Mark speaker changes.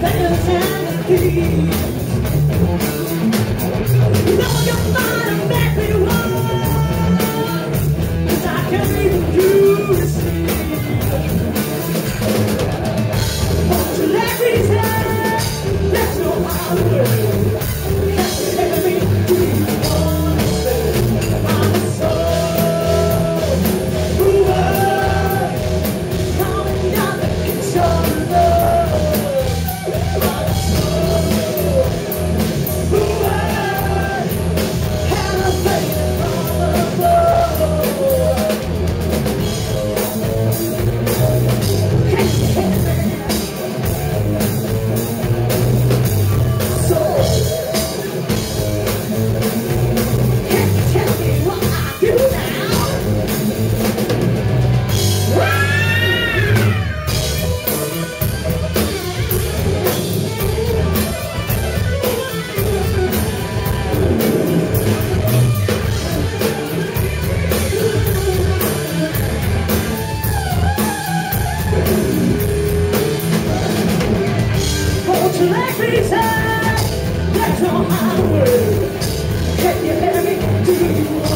Speaker 1: You know you're not a mystery. back with you. season. That's all. Can you hear me? Do you